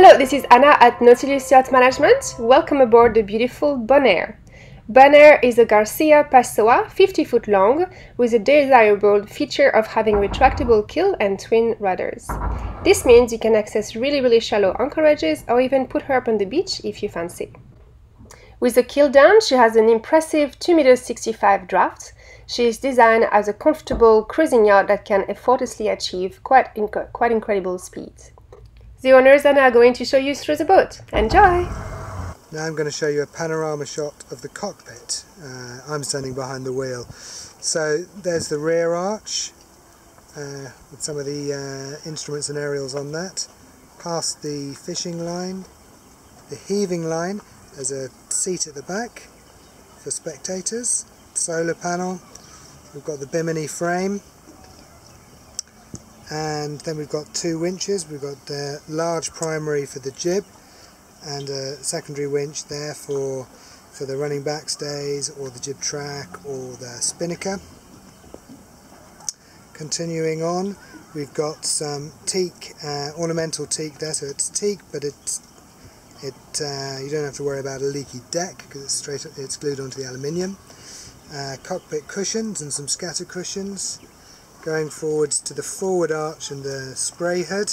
Hello, this is Anna at Nautilus Yacht Management. Welcome aboard the beautiful Bonaire. Bonaire is a Garcia Passoa, 50 foot long, with a desirable feature of having retractable keel and twin rudders. This means you can access really really shallow anchorages or even put her up on the beach if you fancy. With the keel down, she has an impressive 2 meters 65 draft. She is designed as a comfortable cruising yacht that can effortlessly achieve quite, inc quite incredible speeds. The owners are now going to show you through the boat. Enjoy! Now I'm going to show you a panorama shot of the cockpit. Uh, I'm standing behind the wheel. So there's the rear arch uh, with some of the uh, instruments and aerials on that. Past the fishing line, the heaving line, there's a seat at the back for spectators, solar panel, we've got the bimini frame and then we've got two winches, we've got the large primary for the jib and a secondary winch there for for the running backstays or the jib track or the spinnaker. Continuing on, we've got some teak, uh, ornamental teak there, so it's teak, but it's it uh, you don't have to worry about a leaky deck because it's straight it's glued onto the aluminium. Uh, cockpit cushions and some scatter cushions. Going forwards to the forward arch and the spray hood.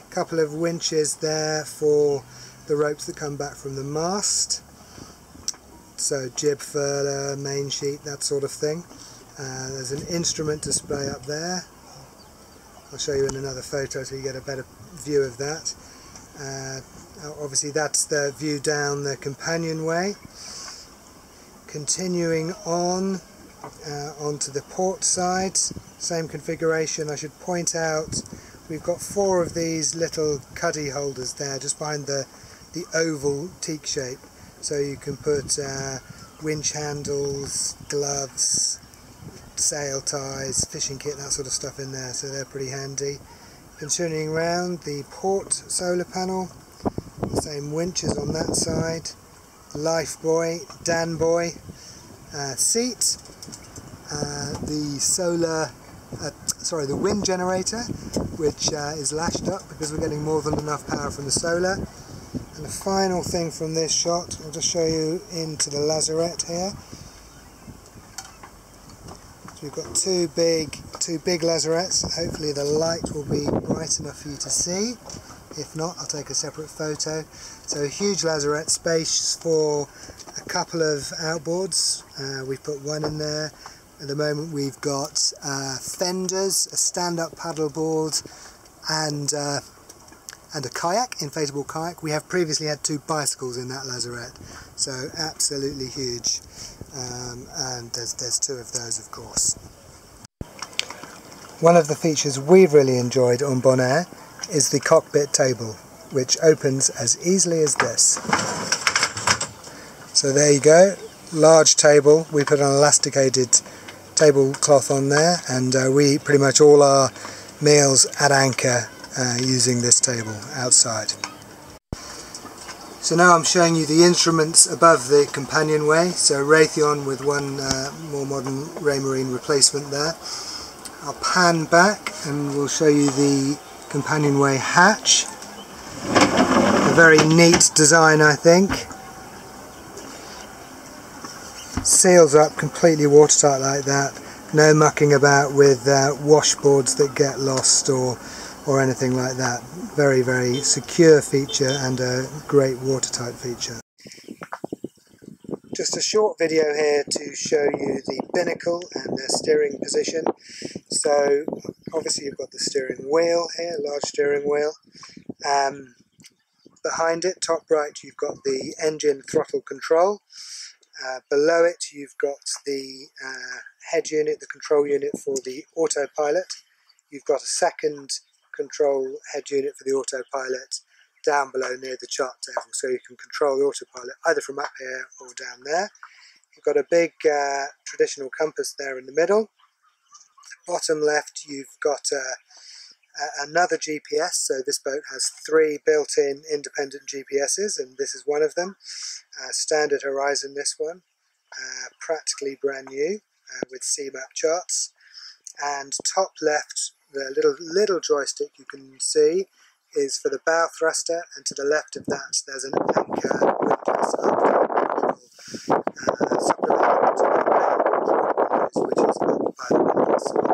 A couple of winches there for the ropes that come back from the mast. So jib furler, main sheet, that sort of thing. Uh, there's an instrument display up there. I'll show you in another photo so you get a better view of that. Uh, obviously that's the view down the companionway. Continuing on uh, onto the port side, same configuration. I should point out we've got four of these little cuddy holders there just behind the the oval teak shape. So you can put uh, winch handles, gloves, sail ties, fishing kit, that sort of stuff in there. So they're pretty handy. Continuing around the port solar panel, the same winches on that side, Lifebuoy, Dan Buoy uh, seat, the solar, uh, sorry, the wind generator, which uh, is lashed up because we're getting more than enough power from the solar. And the final thing from this shot, I'll just show you into the lazarette here. So we've got two big, two big lazarettes. Hopefully the light will be bright enough for you to see. If not, I'll take a separate photo. So a huge lazarette, space for a couple of outboards. Uh, we've put one in there. At the moment we've got uh, fenders, a stand-up paddleboard and uh, and a kayak, inflatable kayak. We have previously had two bicycles in that lazarette, so absolutely huge. Um, and there's, there's two of those, of course. One of the features we've really enjoyed on Bonaire is the cockpit table, which opens as easily as this. So there you go, large table. We put an elasticated tablecloth on there, and uh, we eat pretty much all our meals at anchor uh, using this table outside. So now I'm showing you the instruments above the companionway. So Raytheon with one uh, more modern Raymarine replacement there. I'll pan back and we'll show you the companionway hatch. A very neat design I think. Seals up completely watertight like that. No mucking about with uh, washboards that get lost or or anything like that. Very, very secure feature and a great watertight feature. Just a short video here to show you the binnacle and the steering position. So obviously you've got the steering wheel here, large steering wheel. Um, behind it, top right, you've got the engine throttle control. Uh, below it you've got the uh, head unit, the control unit for the autopilot. You've got a second control head unit for the autopilot down below near the chart table so you can control the autopilot either from up here or down there. You've got a big uh, traditional compass there in the middle. Bottom left you've got uh, another GPS so this boat has three built-in independent GPSs and this is one of them. Uh, standard Horizon this one, uh, practically brand new uh, with CMAP charts. And top left the little little joystick you can see is for the bow thruster, and to the left of that there's an anchor windlass up uh, supplemental to the main control which is up by the windlass on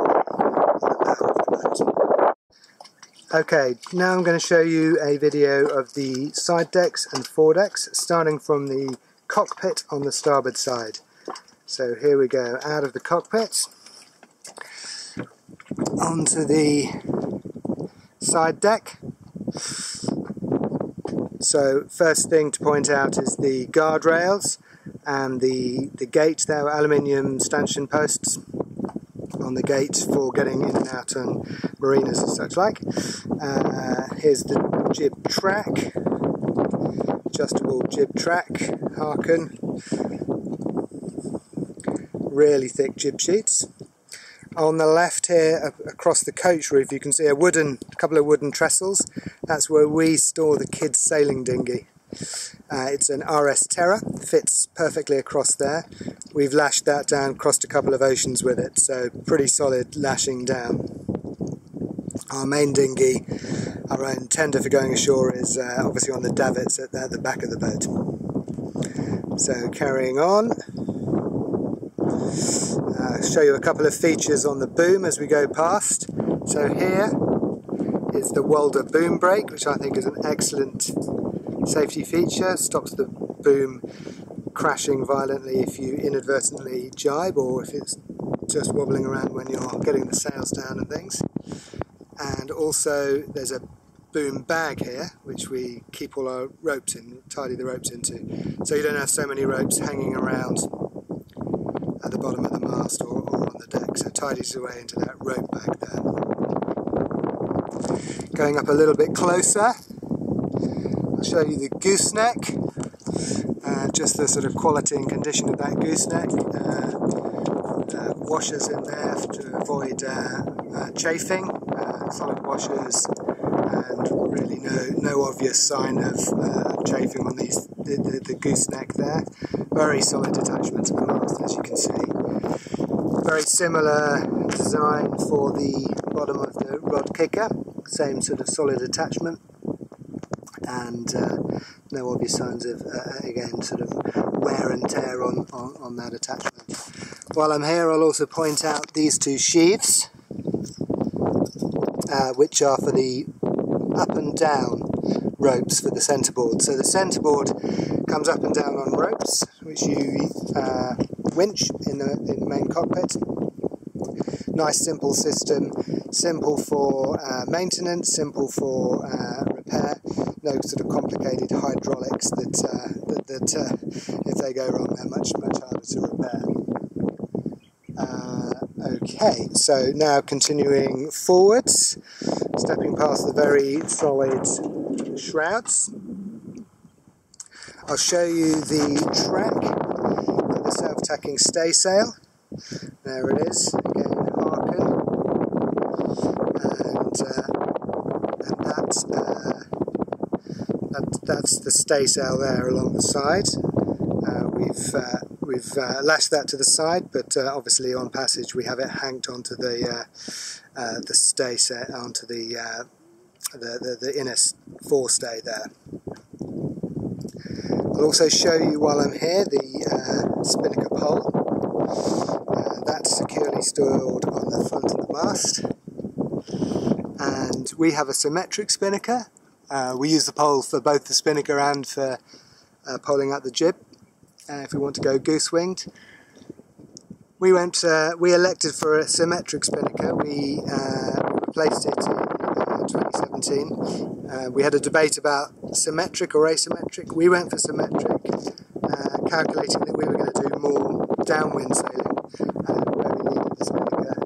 the bow of the boat. Okay, now I'm going to show you a video of the side decks and foredecks, starting from the cockpit on the starboard side. So here we go, out of the cockpit, onto the side deck. So first thing to point out is the guardrails and the, the gate there, are aluminium stanchion posts on the gate for getting in and out on marinas and such like. Uh, here's the jib track, adjustable jib track, Harken, really thick jib sheets. On the left here, across the coach roof, you can see a wooden, a couple of wooden trestles. That's where we store the kids' sailing dinghy. Uh, it's an RS Tera, fits perfectly across there. We've lashed that down, crossed a couple of oceans with it, so pretty solid lashing down. Our main dinghy, our own tender for going ashore, is uh, obviously on the davits at the, at the back of the boat. So carrying on, uh, show you a couple of features on the boom as we go past. So here is the Walder boom brake, which I think is an excellent safety feature, stops the boom crashing violently if you inadvertently jibe or if it's just wobbling around when you're getting the sails down and things. And also there's a boom bag here which we keep all our ropes in, tidy the ropes into. So you don't have so many ropes hanging around at the bottom of the mast or, or on the deck. So tidies away into that rope bag there. Going up a little bit closer, I'll show you the gooseneck, uh, just the sort of quality and condition of that gooseneck. Uh, uh, washers in there to avoid uh, uh, chafing, uh, solid washers, and really no no obvious sign of chafing on these the, the, the, gooseneck there. Very solid attachment to the mast, as you can see. Very similar design for the bottom of the rod kicker, same sort of solid attachment and uh, no obvious signs of, uh, again, sort of wear and tear on, on, on, that attachment. While I'm here, I'll also point out these two sheaths, uh, which are for the up and down ropes for the centreboard. So the centreboard comes up and down on ropes, which you uh, winch in the, in the main cockpit. Nice simple system, simple for uh, maintenance, simple for uh, repair, no sort of complicated hydraulics that, uh, that, that uh, if they go wrong they're much, much harder to repair. Okay, so now continuing forwards, stepping past the very solid shrouds. I'll show you the track for the self-tacking staysail. There it is, again, Harken. And, uh, and that uh, that, that's the staysail there along the side. Uh, we've uh, we've uh, lashed that to the side, but uh, obviously on passage we have it hanged onto the uh, uh, the set onto the, the, the the inner forestay there. I'll also show you while I'm here the spinnaker pole. that's securely stored on the front of the mast. And we have a symmetric spinnaker uh, we use the pole for both the spinnaker and for uh, poling out the jib uh, if we want to go goose winged. We went. Uh, we elected for a symmetric spinnaker. We uh, replaced it in uh, 2017. we had a debate about symmetric or asymmetric. We went for symmetric, calculating that we were going to do more downwind sailing where we needed the spinnaker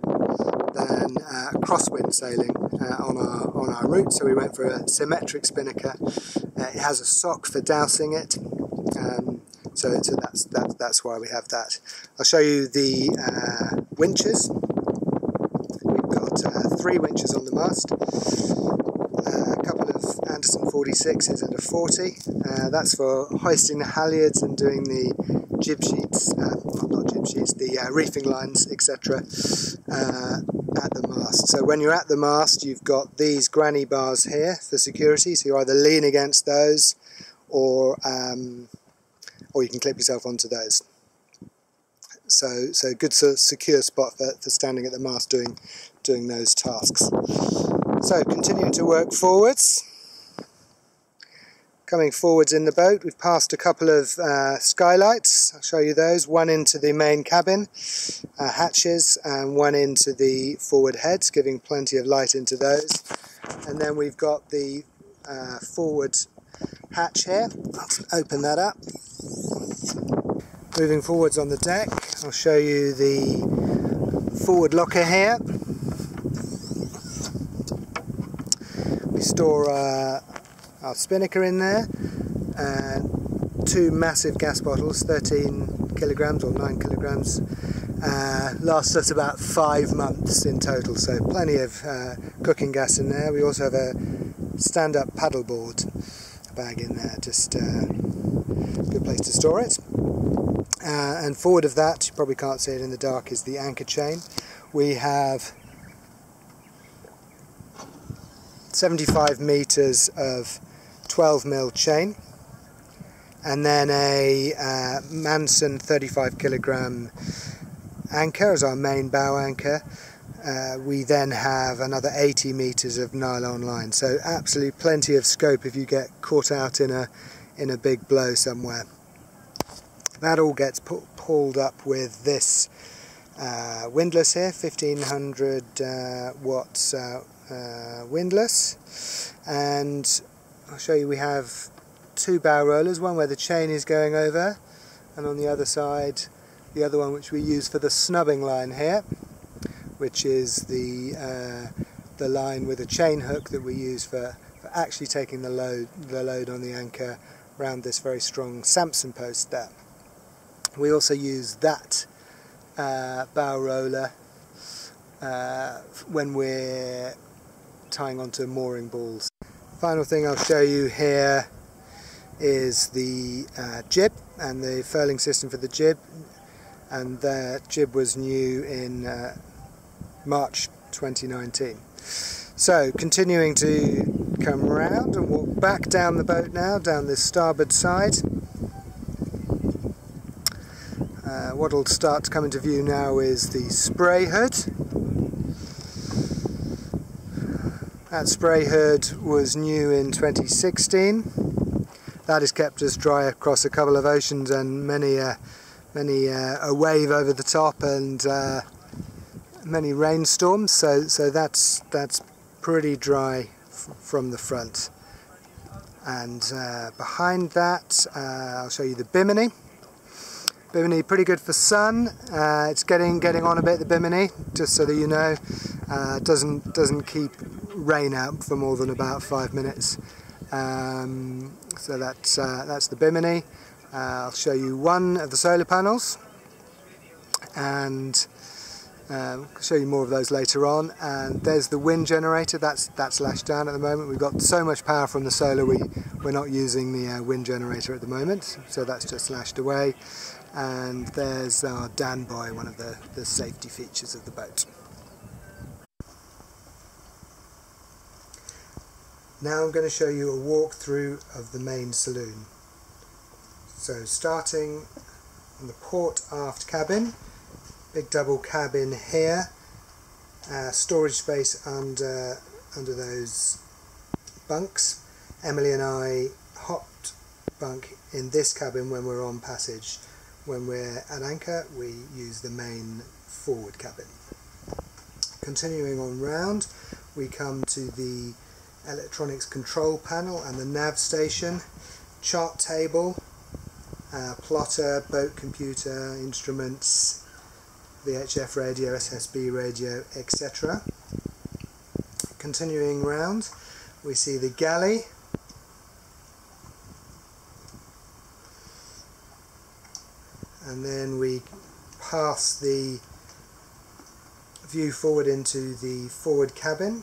than crosswind sailing uh, on our on our route. So we went for a symmetric spinnaker. Uh, it has a sock for dousing it. Um, so, so that's that, that's why we have that. I'll show you the uh, winches. We've got uh, three winches on the mast. Uh, a couple of Andersen 46s and a 40. Uh, that's for hoisting the halyards and doing the jib sheets, uh, not, not jib sheets, the uh, reefing lines, etc. At the mast. So when you're at the mast, you've got these granny bars here for security. So you either lean against those, or um, or you can clip yourself onto those. So so good secure spot for, for standing at the mast doing doing those tasks. So continuing to work forwards. Coming forwards in the boat, we've passed a couple of uh, skylights. I'll show you those. One into the main cabin uh, hatches and one into the forward heads, giving plenty of light into those. And then we've got the uh, forward hatch here. I'll open that up. Moving forwards on the deck, I'll show you the forward locker here. We store uh, our spinnaker in there and two massive gas bottles 13 kilograms or 9 kilograms uh, lasts us about five months in total. So plenty of uh, cooking gas in there. We also have a stand-up paddleboard bag in there just uh, good place to store it uh, and forward of that you probably can't see it in the dark is the anchor chain we have 75 meters of 12 mil chain and then a uh, Manson 35 kilogram anchor as our main bow anchor. Uh, we then have another 80 meters of nylon line, so absolutely plenty of scope if you get caught out in a in a big blow somewhere. That all gets pu pulled up with this uh, windlass here, 1500 uh, watts uh, uh, windlass, and I'll show you we have two bow rollers, one where the chain is going over and on the other side the other one which we use for the snubbing line here which is the uh, the line with a chain hook that we use for, for actually taking the load the load on the anchor around this very strong Samson post there. We also use that uh, bow roller uh, when we're tying onto mooring balls. Final thing I'll show you here is the uh, jib and the furling system for the jib. And the jib was new in uh, March 2019 so continuing to come around and walk back down the boat now down this starboard side uh, what will start to come into view now is the spray hood That spray hood was new in 2016. That has kept us dry across a couple of oceans and many, uh, many uh, a wave over the top and uh, many rainstorms. So, so that's that's pretty dry from the front. And uh, behind that, I'll show you the Bimini. Bimini pretty good for sun. Uh, it's getting getting on a bit the Bimini, just so that you know. Uh, doesn't doesn't keep rain out for more than about five minutes. Um, so that's uh, that's the Bimini. Uh, I'll show you one of the solar panels, and um, I'll show you more of those later on. And there's the wind generator. That's that's lashed down at the moment. We've got so much power from the solar. We we're not using the uh, wind generator at the moment, so that's just lashed away and there's our Dan Buoy, one of the, the safety features of the boat. Now I'm going to show you a walkthrough of the main saloon. So starting on the port aft cabin, big double cabin here, uh, storage space under, under those bunks. Emily and I hot bunk in this cabin when we're on passage when we're at anchor, we use the main forward cabin. Continuing on round, we come to the electronics control panel and the nav station, chart table, uh, plotter, boat computer, instruments, VHF radio, SSB radio, etc. Continuing round, we see the galley and then we pass the view forward into the forward cabin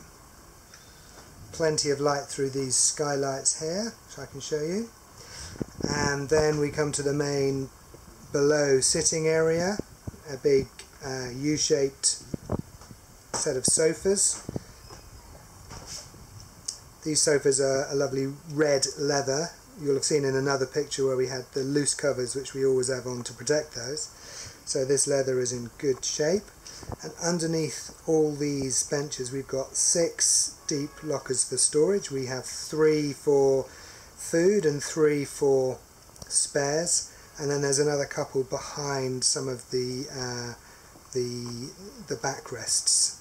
plenty of light through these skylights here which I can show you and then we come to the main below sitting area a big uh, U-shaped set of sofas. These sofas are a lovely red leather. You'll have seen in another picture where we had the loose covers which we always have on to protect those. So this leather is in good shape. And underneath all these benches we've got six deep lockers for storage. We have three for food and three for spares. And then there's another couple behind some of the uh, the the backrests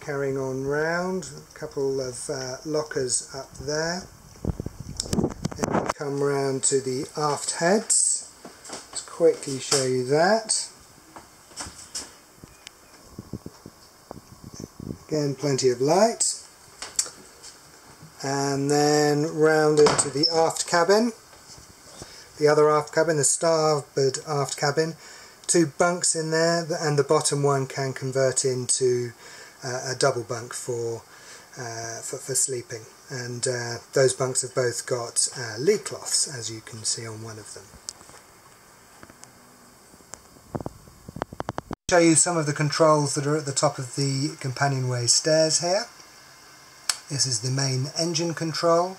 carrying on round, a couple of uh, lockers up there. Come round to the aft heads. Let's quickly show you that. Again, plenty of light. And then round into the aft cabin. The other aft cabin, the starboard aft cabin. Two bunks in there, and the bottom one can convert into uh, a double bunk for, uh, for, for sleeping and uh, those bunks have both got uh, lee cloths as you can see on one of them. show you some of the controls that are at the top of the companionway stairs here. This is the main engine control.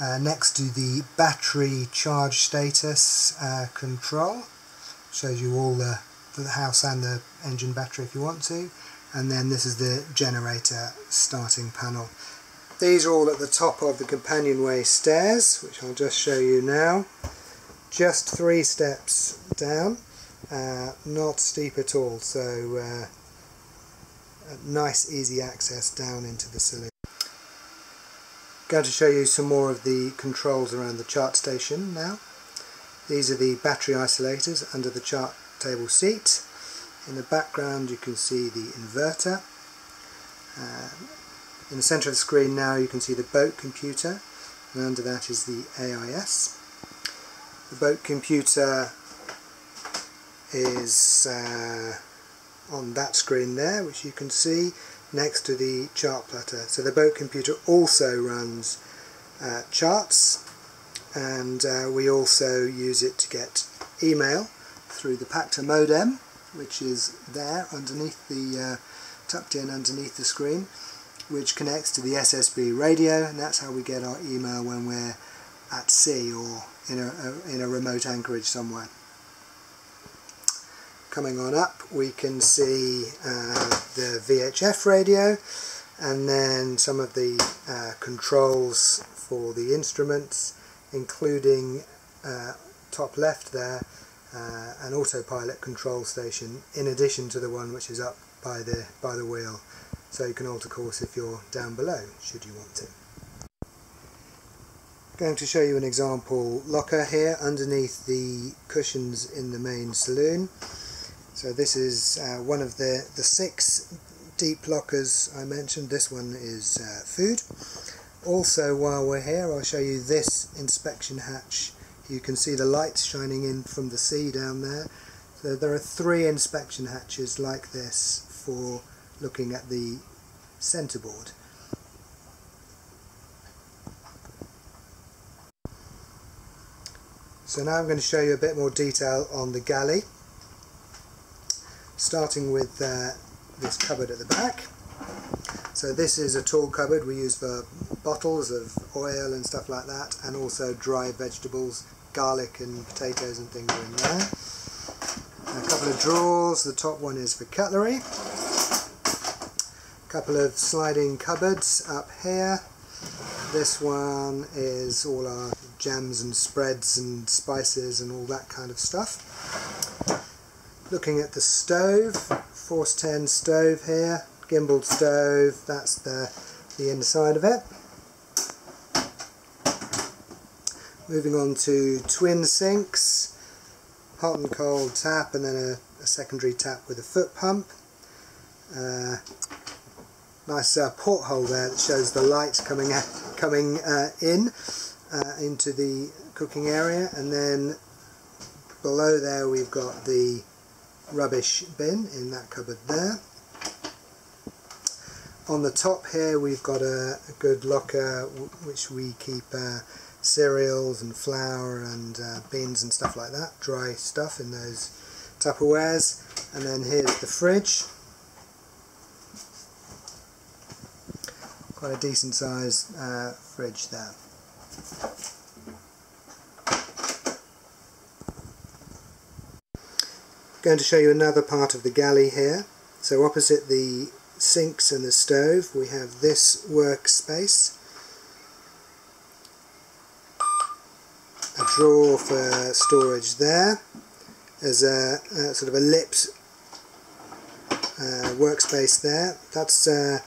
Uh, next to the battery charge status uh, control. Shows you all the, the house and the engine battery if you want to and then this is the generator starting panel. These are all at the top of the companionway stairs, which I'll just show you now. Just three steps down, uh, not steep at all, so uh, nice easy access down into the saloon. Going to show you some more of the controls around the chart station now. These are the battery isolators under the chart table seat. In the background you can see the inverter. Uh, in the centre of the screen now you can see the boat computer and under that is the AIS. The boat computer is uh, on that screen there which you can see next to the chart plotter. So the boat computer also runs uh, charts and uh, we also use it to get email through the Pactor modem which is there underneath the uh, tucked in underneath the screen which connects to the SSB radio and that's how we get our email when we're at sea or in a, in a remote anchorage somewhere. Coming on up we can see uh, the VHF radio and then some of the uh, controls for the instruments including uh, top left there uh, an autopilot control station in addition to the one which is up by the by the wheel so you can alter course if you're down below should you want to. I'm Going to show you an example locker here underneath the cushions in the main saloon. So this is uh, one of the, the six deep lockers I mentioned. This one is uh, food. Also while we're here I'll show you this inspection hatch you can see the lights shining in from the sea down there. So there are three inspection hatches like this for looking at the centerboard. So now I'm going to show you a bit more detail on the galley, starting with uh, this cupboard at the back. So this is a tall cupboard we use for bottles of oil and stuff like that and also dry vegetables garlic and potatoes and things are in there. A couple of drawers, the top one is for cutlery. Couple of sliding cupboards up here. This one is all our jams and spreads and spices and all that kind of stuff. Looking at the stove, Force 10 stove here, gimbaled stove, that's the, the inside of it. Moving on to twin sinks, hot and cold tap and then a, a secondary tap with a foot pump. Uh, nice uh, porthole there that shows the light coming out, coming uh, in uh, into the cooking area and then below there we've got the rubbish bin in that cupboard there. On the top here we've got a, a good locker which we keep uh, cereals and flour and uh, beans and stuff like that, dry stuff in those Tupperwares. And then here's the fridge. Quite a decent size uh, fridge there. I'm Going to show you another part of the galley here. So opposite the sinks and the stove we have this workspace. A drawer for storage there. There's a, a sort of ellipse uh, workspace there. That's uh,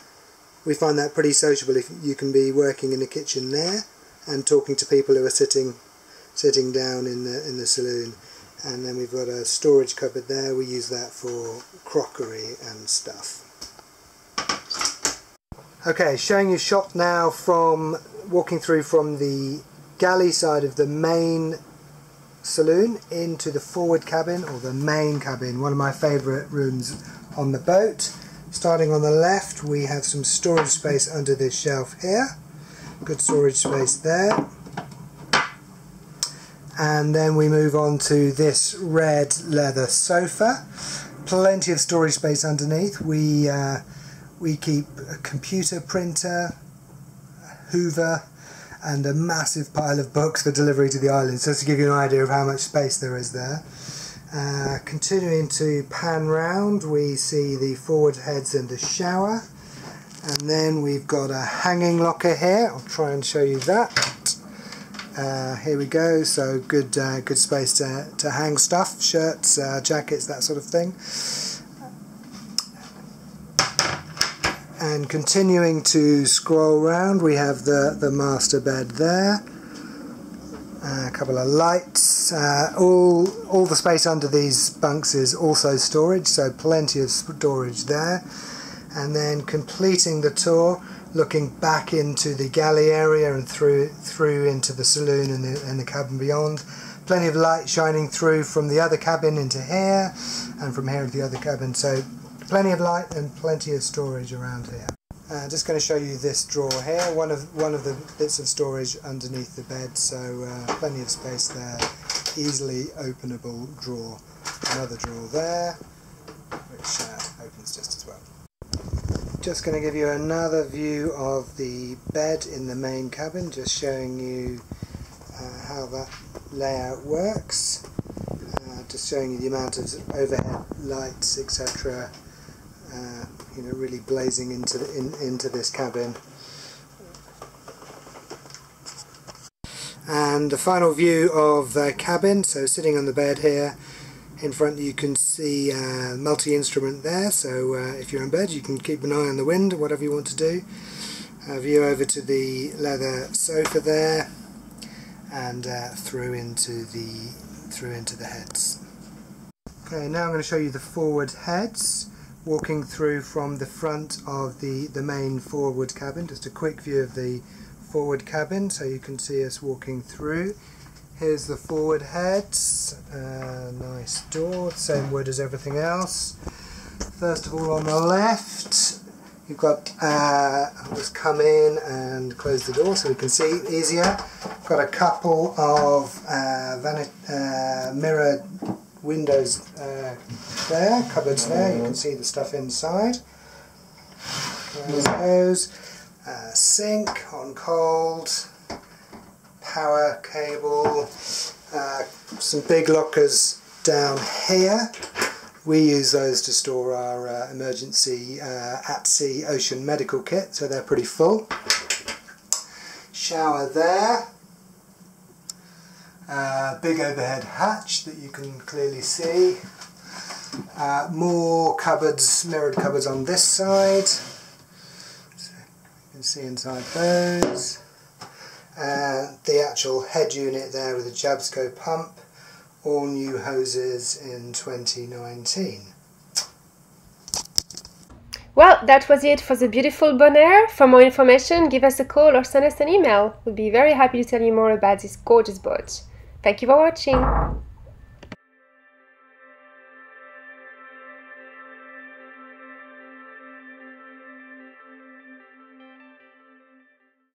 we find that pretty sociable if you can be working in the kitchen there and talking to people who are sitting sitting down in the in the saloon. And then we've got a storage cupboard there. We use that for crockery and stuff. Okay, showing you shot now from walking through from the galley side of the main saloon into the forward cabin or the main cabin, one of my favourite rooms on the boat. Starting on the left we have some storage space under this shelf here. Good storage space there. And then we move on to this red leather sofa. Plenty of storage space underneath. We, uh, we keep a computer printer, Hoover, and a massive pile of books for delivery to the island, just to give you an idea of how much space there is there. Uh, continuing to pan round, we see the forward heads and the shower. And then we've got a hanging locker here. I'll try and show you that. Uh, here we go. So good, uh, good space to, to hang stuff, shirts, uh, jackets, that sort of thing. And continuing to scroll round, we have the, the master bed there. A couple of lights. Uh, all all the space under these bunks is also storage, so plenty of storage there. And then completing the tour, looking back into the galley area and through through into the saloon and the, and the cabin beyond. Plenty of light shining through from the other cabin into here, and from here to the other cabin. So plenty of light and plenty of storage around here. Uh, just going to show you this drawer here, one of one of the bits of storage underneath the bed, so uh, plenty of space there, easily openable drawer. Another drawer there, which uh, opens just as well. Just going to give you another view of the bed in the main cabin, just showing you uh, how that layout works, uh, just showing you the amount of overhead lights, etc you know, really blazing into the, in, into this cabin. And the final view of the cabin, so sitting on the bed here, in front you can see uh, multi-instrument there, so uh, if you're in bed you can keep an eye on the wind, whatever you want to do. A view over to the leather sofa there, and uh, through into the through into the heads. Okay, now I'm going to show you the forward heads walking through from the front of the, the main forward cabin. Just a quick view of the forward cabin so you can see us walking through. Here's the forward heads, uh, nice door, same wood as everything else. First of all on the left you've got, uh, I'll just come in and close the door so we can see easier. Got a couple of uh, uh mirror windows uh, there, cupboards there, you can see the stuff inside. There's those. Uh, sink on cold, power cable, uh, some big lockers down here. We use those to store our uh, emergency uh, at-sea ocean medical kit, so they're pretty full. Shower there. Uh, big overhead hatch that you can clearly see. Uh, more cupboards, mirrored cupboards on this side. So you can see inside those. Uh, the actual head unit there with the Jabsco pump. All new hoses in 2019. Well, that was it for the beautiful Bonaire. For more information, give us a call or send us an email. We'll be very happy to tell you more about this gorgeous boat. Thank you for watching.